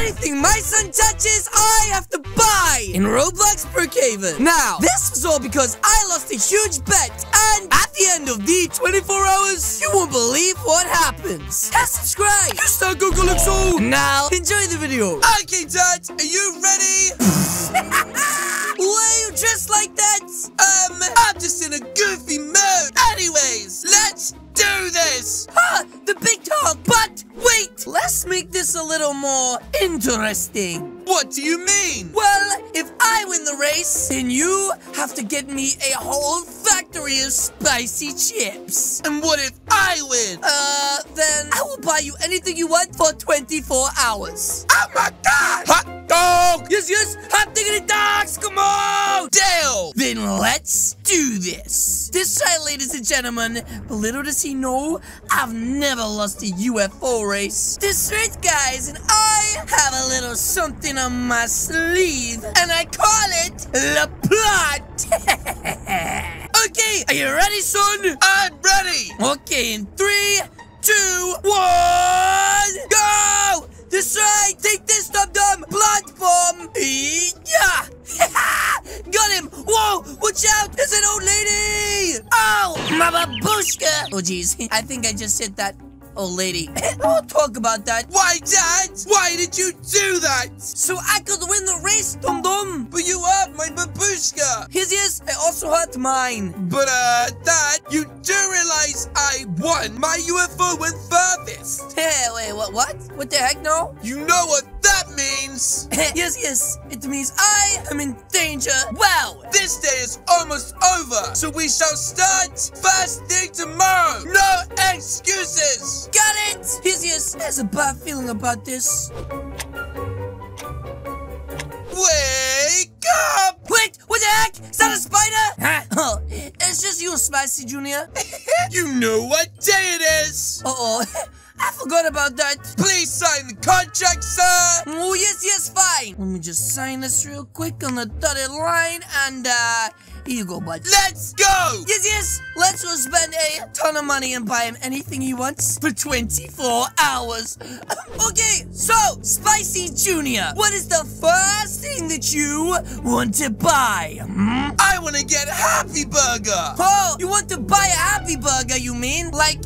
Anything my son touches, I have to buy in Roblox Brookhaven. Now, this was all because I lost a huge bet, and at the end of the 24 hours, you won't believe what happens. Hit subscribe. You start code Calixo. Now, enjoy the video. Okay, Dad, are you ready? Why are you dressed like that? Um, I'm just in a goofy mood. Little more interesting. What do you mean? Well, if I win the race, then you have to get me a whole factory of spicy chips. And what if I win? Uh, then I will buy you anything you want for 24 hours. Oh my god! Hot dog! Yes, yes, hot diggity dogs, come on! Deal! Then let's do this. This right, ladies and gentlemen, but little does he know, I've never lost a UFO race. This right, guys, and I have a little something on my sleeve, and I call it the plot. okay, are you ready, son? I'm ready! Okay, in three, two, one, watch out! There's an old lady. Oh, my babushka. Oh, jeez, I think I just hit that old lady. we'll talk about that. Why, Dad? Why did you do that? So I could win the race, dum dum. But you hurt my babushka. Yes, yes, I also hurt mine. But, uh, Dad, you do realize I won. My UFO went furthest. Hey, wait, what, what? What the heck, no? You know what that means. yes, yes, it means I am in danger. Wow. This day is almost over, so we shall start first thing tomorrow. It! Yes, yes, there's a bad feeling about this. Wake up! Wait, what the heck? Is that a spider? Huh? Oh, it's just you, Spicy Junior. you know what day it is. Uh-oh, I forgot about that. Please sign the contract, sir. Oh, yes, yes, fine. Let me just sign this real quick on the dotted line, and, uh, you go, bud. Let's go! Yes, yes, let's go spend a ton of money and buy him anything he wants for 24 hours. okay, so, Spicy Junior, what is the first thing that you want to buy? Hmm? I want to get Happy Burger. Oh, you want to buy a Happy Burger, you mean? Like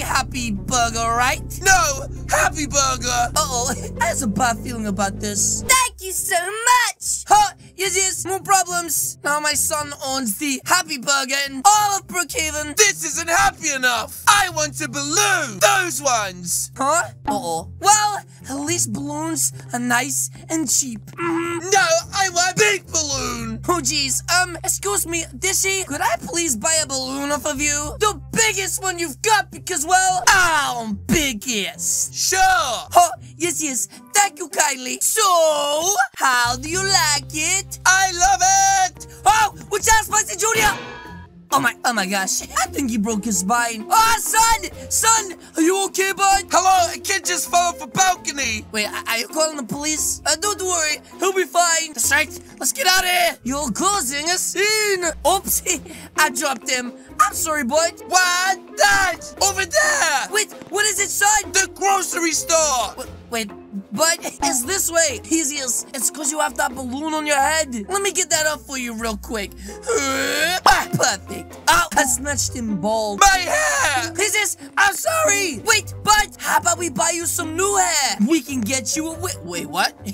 a Happy Burger, right? No, Happy Burger. Uh-oh, I have a bad feeling about this. Thank you so much. Huh? Yes, yes, no problems. Now my son owns the Happy Burger in all of Brookhaven. This isn't happy enough. I want a balloon. Those ones. Huh? Uh-oh. Well, at least balloons are nice and cheap. Mm-hmm. No, Um, excuse me, Dishy, could I please buy a balloon off of you? The biggest one you've got because, well, I'm biggest. Sure. Oh, yes, yes. Thank you kindly. So, how do you like it? I love it. Oh, watch out, Spicy Junior. Oh my, oh my gosh. I think he broke his spine. Oh, son! Son! Off a balcony. Wait, are you calling the police? Uh, don't worry, he'll be fine. That's right, let's get out of here. You're causing a scene. Oops, I dropped him. I'm sorry, bud. What? That? Over there. Wait, what is it, son? The grocery store. Wait, wait but it's this way. Easiest. It's because you have that balloon on your head. Let me get that up for you real quick. Perfect. Oh, I snatched him bald. My hair. This is. I'm sorry. Wait, but how about we buy you some new hair? We can get you a. Wait, wait what?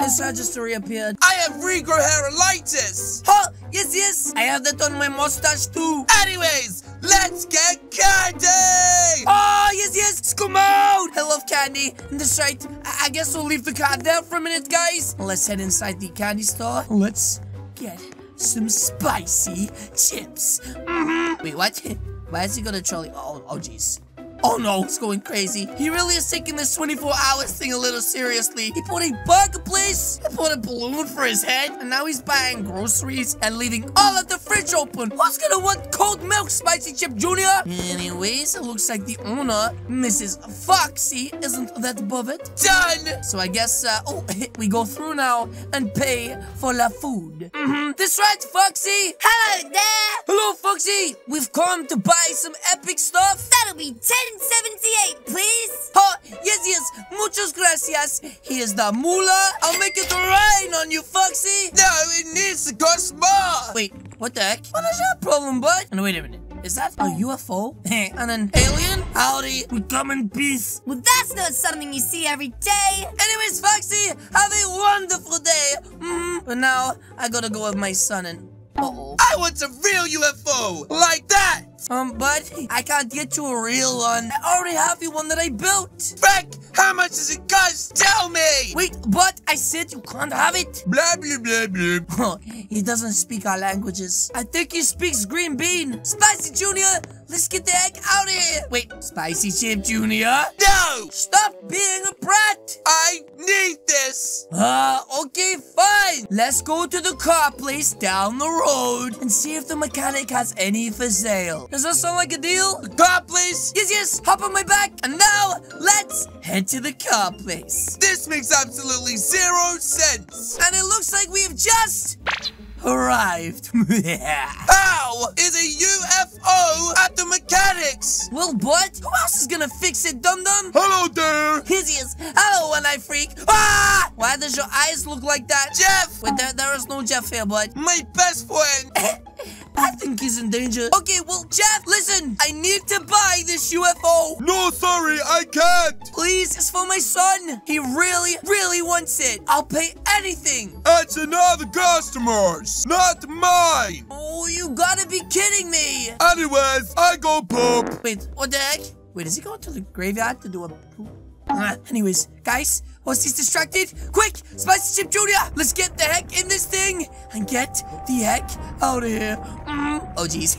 His hair just reappeared. I have regrow hairlitis. Oh, yes, yes. I have that on my mustache too. Anyways, let's get candy. Oh, yes, yes. Come out. I love candy. And that's right. I, I guess we'll leave the car there for a minute, guys. Let's head inside the candy store. Let's get some spicy chips. Mm-hmm. Wait, what? Why is he gonna trolley? Oh, oh, jeez. Oh no, it's going crazy. He really is taking this 24 hours thing a little seriously. He put a burger place, he put a balloon for his head, and now he's buying groceries and leaving all of the fridge open. Who's gonna want cold milk, Spicy Chip Jr.? Anyways, it looks like the owner, Mrs. Foxy, isn't that above it. Done. So I guess, uh, oh, we go through now and pay for the food. Mm-hmm. That's right, Foxy. Hello there. Hello, Foxy. We've come to buy some epic stuff. That'll be 10 178, please. Oh, yes, yes. Muchas gracias. Here's the moolah. I'll make it rain on you, Foxy. No, it needs to cost more. Wait, what the heck? What is your problem, bud? And wait a minute. Is that a UFO? and an alien? Howdy. We come in peace. Well, that's not something you see every day. Anyways, Foxy, have a wonderful day. Mm, but now I gotta go with my son and. Uh oh. I want a real UFO like that. Um, bud, I can't get you a real one. I already have you one that I built. Frank, how much does it cost? Tell me. Wait, but I said you can't have it. Blah blah blah blah. Oh, he doesn't speak our languages. I think he speaks green bean. Spicy Junior, let's get the heck out of here. Wait, Spicy Chip Junior? No, Stop being a brat. I need this. Uh, okay, fine. Let's go to the car place down the road and see if the mechanic has any for sale. Does that sound like a deal? Car, place? Yes, yes, hop on my back. And now, let's head to the car place. This makes absolutely zero sense. And it looks like we've just arrived. How is a UFO at the mechanics? well, what? Who else is gonna fix it, dum-dum? Hello there. His ears. Hello, one eye freak. Ah! Why does your eyes look like that? Jeff, Wait, there, there is no Jeff here, bud. my best friend. I think he's in danger. Okay, well, Jeff, listen. I need to buy this UFO. No, sorry, I can't. Please, it's for my son. He really, really wants it. I'll pay anything. It's another customer's, not mine. Oh, you gotta be kidding me. Anyways, I go poop. Wait, what the heck? Wait, is he going to the graveyard to do a poop? Ah, anyways, guys, whilst he's distracted, quick, Spicy Chip Jr., let's get the heck in this thing and get the heck out of here. Mm. Oh, jeez,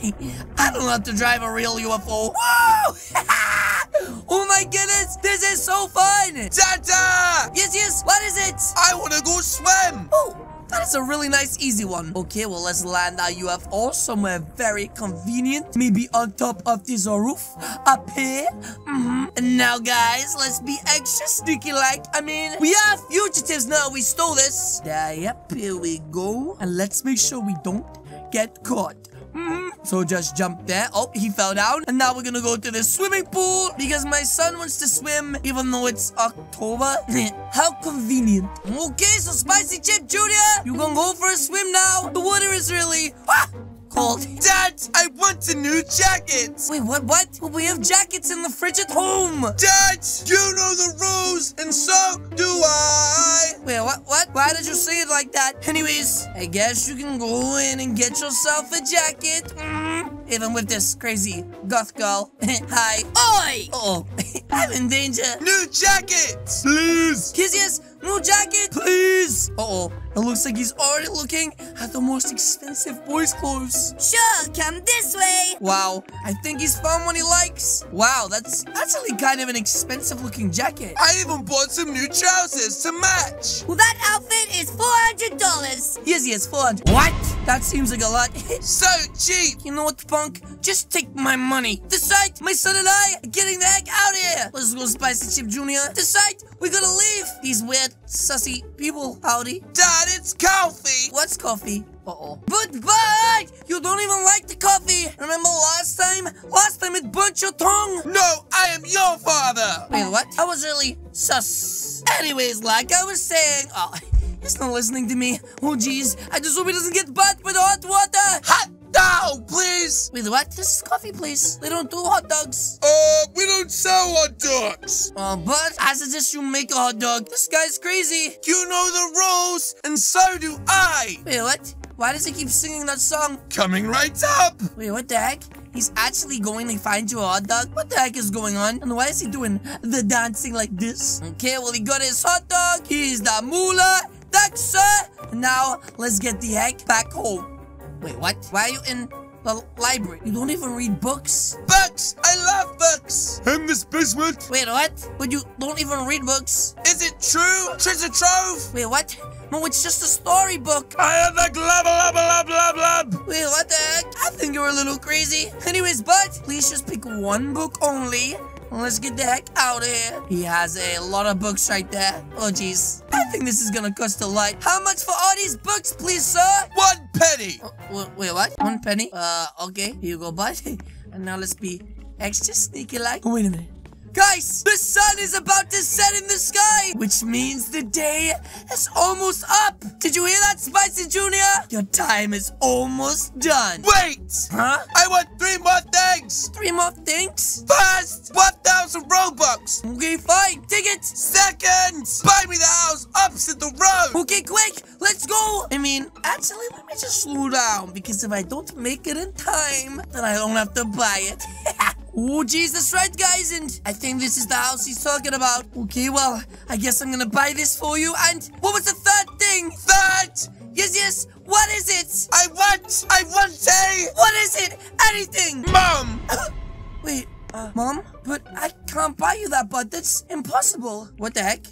I don't have to drive a real UFO. Whoa! oh my goodness, this is so fun. Dada! Yes, yes, what is it? I want to go swim. Oh, that is a really nice, easy one. Okay, well, let's land our UFO somewhere very convenient. Maybe on top of this roof. Up here. Mm-hmm. And now, guys, let's be extra sneaky like. I mean, we are fugitives now. We stole this. Yeah, yep, here we go. And let's make sure we don't get caught. Mhm. So just jump there. Oh, he fell down. And now we're gonna go to the swimming pool because my son wants to swim even though it's October. How convenient. Okay, so Spicy Chip Jr., you gonna go for a swim now? The water is really ah, cold. Dad, I want a new jacket. Wait, what, what? Well, we have jackets in the fridge at home. Dad, you know the rules, and so do I. Wait, what, what? Why did you say it like that? Anyways, I guess you can go in and get yourself a jacket. Mm, even with this crazy goth girl. Hi. Oi! Uh-oh, I'm in danger. New jacket, please. Kiss, yes, new jacket, please. Uh-oh, it looks like he's already looking at the most expensive boys' clothes. Sure, come this way. Wow, I think he's found one he likes. Wow, that's that's really kind of an expensive looking jacket. I even bought some new trousers to match. Well, that outfit is $400. Yes, yes, 400. What? That seems like a lot. So cheap. you know what, punk? Just take my money. Decide, my son and I are getting the heck out of here. Let's go, Spicy Chip Jr. Decide, we gotta leave. These weird, sussy people, howdy. Dad, it's coffee. What's coffee? Uh-oh. But, but, you don't even like the coffee. Remember last time? Last time it burnt your tongue. No, I am your father. Wait, what? I was really sus. Anyways, like I was saying, oh, he's not listening to me. Oh, jeez. I just hope he doesn't get burnt with hot water. Hot dog, please. Wait, what? This is coffee place. They don't do hot dogs. Uh, we don't sell hot dogs. Oh, but I suggest you make a hot dog. This guy's crazy. You know the rules, and so do I. Wait, what? Why does he keep singing that song? Coming right up. Wait, what the heck? He's actually going to find you a hot dog? What the heck is going on? And why is he doing the dancing like this? Okay, well, he got his hot dog. He's the moolah. Thanks, sir. Now, let's get the heck back home. Wait, what? Why are you in the library? You don't even read books? Books. I love books. In this basement. Wait, what? But you don't even read books? Is it true? Treasure trove. Wait, what? No, it's just a storybook. I am the glub glub glub glub glub. Wait, what the heck? I think you're a little crazy. Anyways, but please just pick one book only. And Let's get the heck out of here. He has a lot of books right there. Oh, jeez. I think this is gonna cost a lot. How much for all these books, please, sir? One penny. Oh, wait, wait, what? One penny? Uh, okay. Here you go, bud. And now let's be extra sneaky like. Oh, wait a minute. Guys, the sun is about to set in the sky, which means the day is almost up. Did you hear that, Spicy Junior? Your time is almost done. Wait! Huh? I want three more things! Three more things? First, 1,000 Robux! Okay, fine. Take it. Second, buy me the house opposite the road! Okay, quick, let's go. I mean, actually, let me just slow down because if I don't make it in time, then I don't have to buy it. oh, Jesus, right, guys. And I think this is the house he's talking about. Okay, well, I guess I'm gonna buy this for you. And what was the third thing? Third, Yes, yes. What is it? I want, I want a What is it? Anything. mom! Wait, uh, mom? But I can't buy you that, bud. That's impossible. What the heck?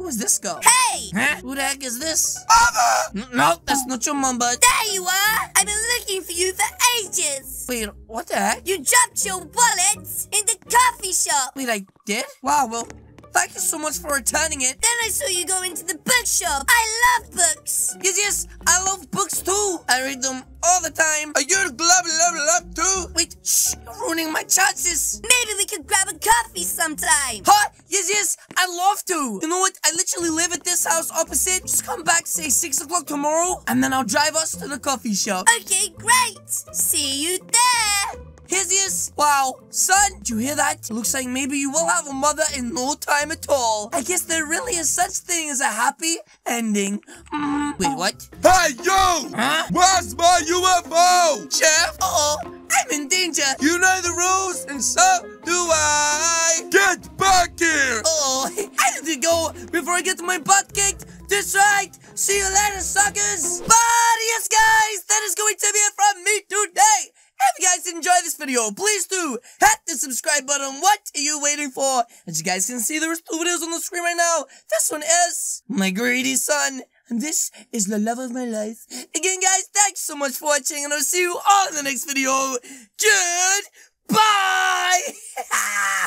Who is this girl? Hey! Huh? Who the heck is this? Mother! N- no, that's not your mom, bud. There you are! I've been looking for you for ages! Wait, what the heck? You dropped your wallet in the coffee shop! Wait, I did? Wow, well, thank you so much for returning it. Then I saw you go into the bookshop. I love books! Yes, yes, I love books too. I read them all the time. Uh, Are you glub glub glub too? Wait, shh, you're ruining my chances. Maybe we could grab a coffee sometime! Huh? Yes, yes, I'd love to. You know what? I literally live at this house opposite. Just come back, say 6 o'clock tomorrow, and then I'll drive us to the coffee shop. Okay, great! See you there! Yes. Wow, son, did you hear that? Looks like maybe you will have a mother in no time at all. I guess there really is such thing as a happy ending. Mm, wait, what? Hey, you! Huh? Where's my UFO? Chef, Uh-oh, I'm in danger. you know the rules, and so do I. Get back here! Oh, I need to go before I get my butt kicked. That's right. See you later, suckers. But video, please do hit the subscribe button. What are you waiting for? As you guys can see, there's two videos on the screen right now. This one is my greedy son. And this is the love of my life. Again, guys, thanks so much for watching, and I'll see you all in the next video. Goodbye!